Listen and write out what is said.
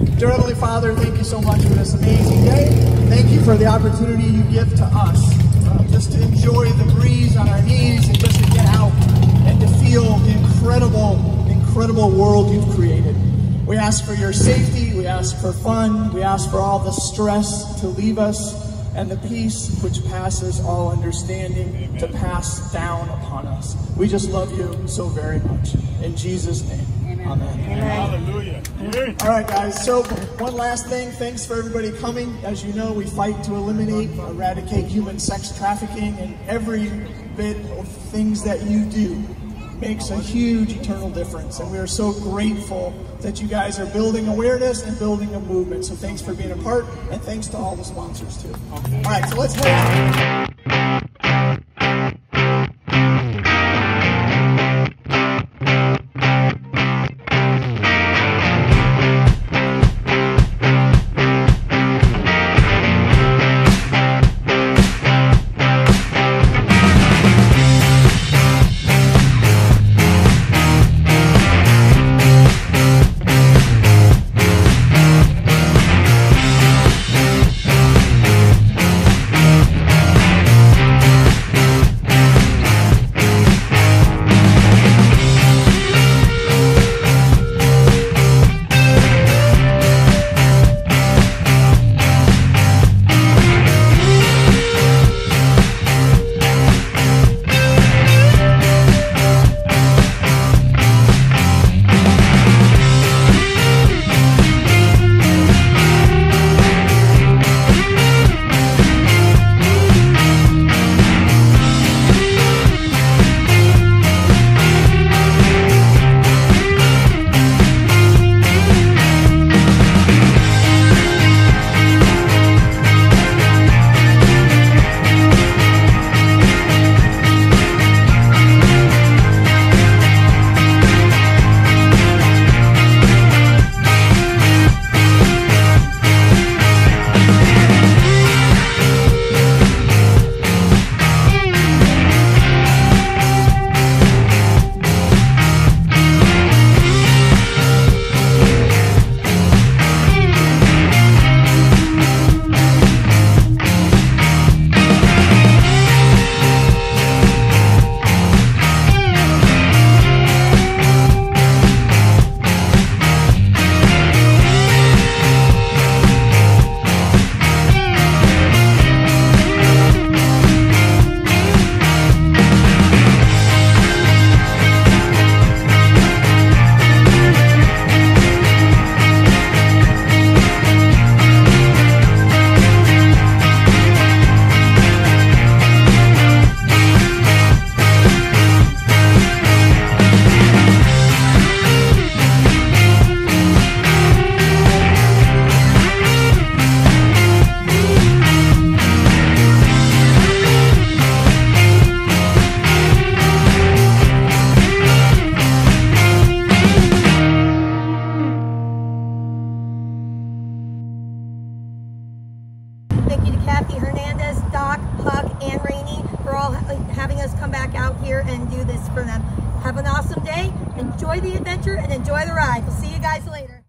Dear Heavenly Father, thank you so much for this amazing day. Thank you for the opportunity you give to us uh, just to enjoy the breeze on our knees and just to get out and to feel the incredible, incredible world you've created. We ask for your safety, we ask for fun, we ask for all the stress to leave us and the peace which passes all understanding Amen. to pass down upon us. We just love you so very much. In Jesus' name. Amen. Hallelujah. All right, guys. So one last thing. Thanks for everybody coming. As you know, we fight to eliminate, eradicate human sex trafficking, and every bit of things that you do makes a huge eternal difference. And we are so grateful that you guys are building awareness and building a movement. So thanks for being a part, and thanks to all the sponsors too. All right, so let's head out. Come back out here and do this for them. Have an awesome day, enjoy the adventure, and enjoy the ride. We'll see you guys later.